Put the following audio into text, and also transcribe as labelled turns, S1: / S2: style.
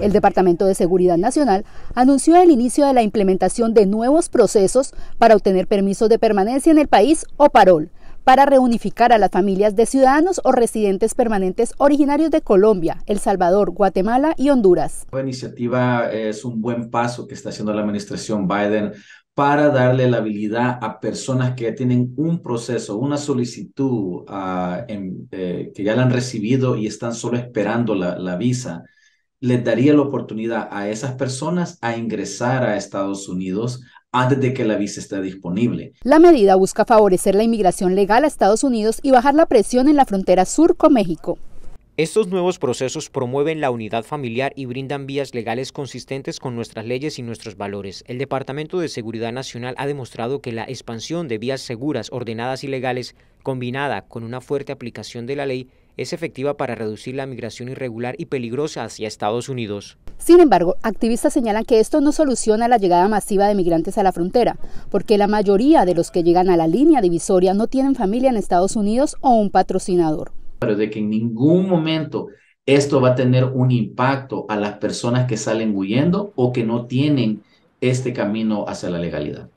S1: El Departamento de Seguridad Nacional anunció el inicio de la implementación de nuevos procesos para obtener permisos de permanencia en el país o parol para reunificar a las familias de ciudadanos o residentes permanentes originarios de Colombia, El Salvador, Guatemala y Honduras.
S2: La iniciativa es un buen paso que está haciendo la administración Biden para darle la habilidad a personas que tienen un proceso, una solicitud uh, en, eh, que ya la han recibido y están solo esperando la, la visa, les daría la oportunidad a esas personas a ingresar a Estados Unidos antes de que la visa esté disponible.
S1: La medida busca favorecer la inmigración legal a Estados Unidos y bajar la presión en la frontera sur con México.
S3: Estos nuevos procesos promueven la unidad familiar y brindan vías legales consistentes con nuestras leyes y nuestros valores. El Departamento de Seguridad Nacional ha demostrado que la expansión de vías seguras, ordenadas y legales, combinada con una fuerte aplicación de la ley, es efectiva para reducir la migración irregular y peligrosa hacia Estados Unidos.
S1: Sin embargo, activistas señalan que esto no soluciona la llegada masiva de migrantes a la frontera, porque la mayoría de los que llegan a la línea divisoria no tienen familia en Estados Unidos o un patrocinador
S2: pero de que en ningún momento esto va a tener un impacto a las personas que salen huyendo o que no tienen este camino hacia la legalidad.